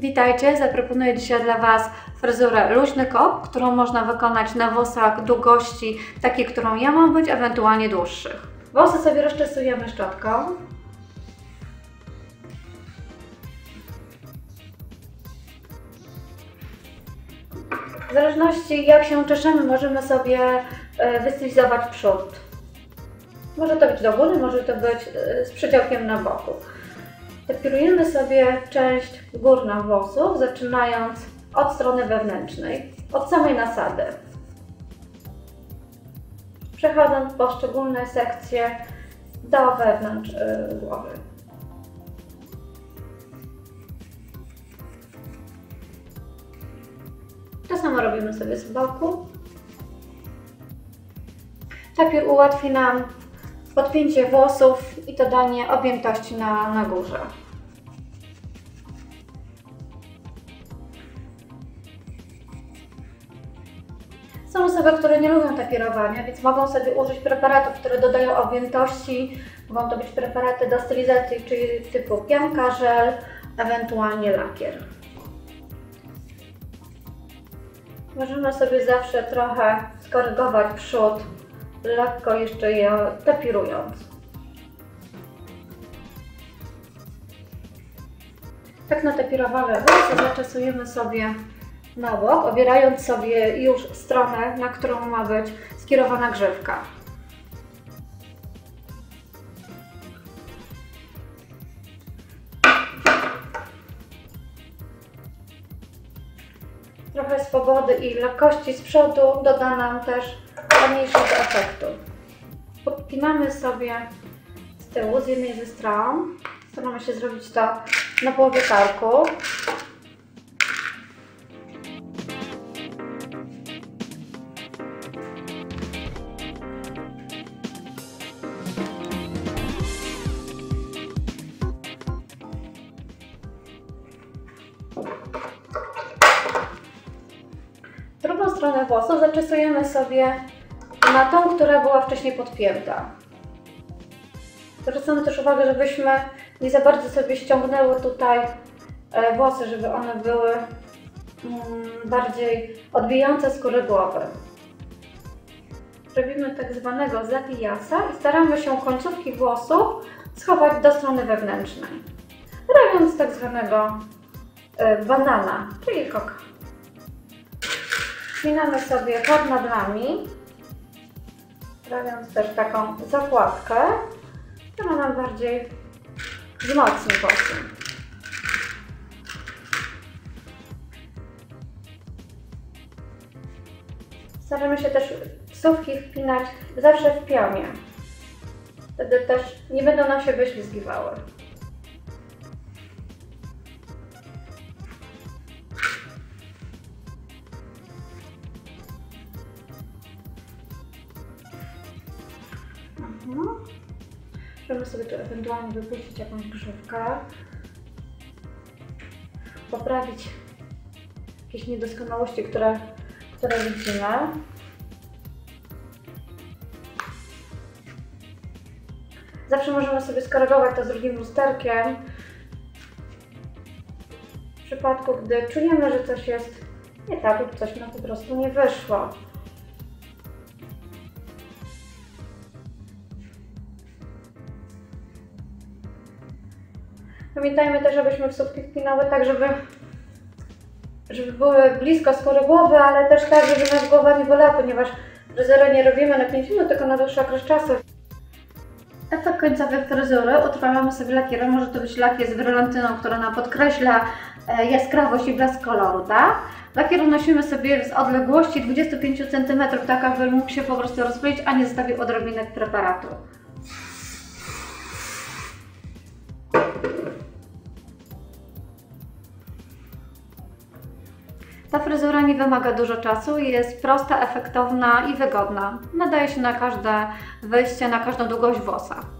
Witajcie, zaproponuję dzisiaj dla Was fryzurę luźny kop, którą można wykonać na włosach długości takiej, którą ja mam, bądź ewentualnie dłuższych. Włosy sobie rozczesujemy szczotką. W zależności jak się czeszemy, możemy sobie e, wystylizować przód. Może to być do góry, może to być e, z przedziałkiem na boku. Depilujemy sobie część górną włosów, zaczynając od strony wewnętrznej, od samej nasady. Przechodząc poszczególne sekcje do wewnątrz y, głowy. To samo robimy sobie z boku. Tapier ułatwi nam podpięcie włosów i dodanie objętości na, na górze. Są osoby, które nie lubią tapierowania, więc mogą sobie użyć preparatów, które dodają objętości. Mogą to być preparaty do stylizacji, czyli typu pianka, żel, ewentualnie lakier. Możemy sobie zawsze trochę skorygować przód, lekko jeszcze je tapirując. Tak natapirowane włosy zaczesujemy sobie na bok, obierając sobie już stronę, na którą ma być skierowana grzywka. Trochę swobody i lekkości z przodu doda nam też ładniejszego efektu. Podpinamy sobie z tyłu, z jednej ze stron. Staramy się zrobić to na połowie karku. Drugą stronę włosów zaczesujemy sobie na tą, która była wcześniej podpięta. Zwracamy też uwagę, żebyśmy nie za bardzo sobie ściągnęły tutaj e, włosy, żeby one były mm, bardziej odbijające skórę głowy. Robimy tak zwanego zapijasa i staramy się końcówki włosów schować do strony wewnętrznej. Robiąc tak zwanego e, banana, czyli koka. Spinamy sobie pod nadlami, robiąc też taką zakładkę, która nam bardziej wzmocni włosy. Staramy się też wsówki wpinać zawsze w piomie. Wtedy też nie będą nam się wyślizgiwały. Mhm. Możemy sobie tu ewentualnie wypuścić jakąś grzywkę. Poprawić jakieś niedoskonałości, które, które widzimy. Zawsze możemy sobie skorygować to z drugim lusterkiem. W przypadku, gdy czujemy, że coś jest nie tak lub coś nam po prostu nie wyszło. Pamiętajmy też, abyśmy wsówki wpinały tak, żeby, żeby były blisko skóry głowy, ale też tak, żeby nas głowa nie bolała, ponieważ fryzurę nie robimy na 5 minut, tylko na dłuższy okres czasu. Efekt końcowy fryzury utrwalamy sobie lakierem. Może to być lakier z brylantyną, która nam podkreśla e, jaskrawość i blask koloru, tak? Lakier unosimy sobie z odległości 25 cm, tak aby mógł się po prostu rozpylić, a nie zostawił odrobinek preparatu. Ta fryzura nie wymaga dużo czasu, jest prosta, efektowna i wygodna. Nadaje się na każde wyjście, na każdą długość włosa.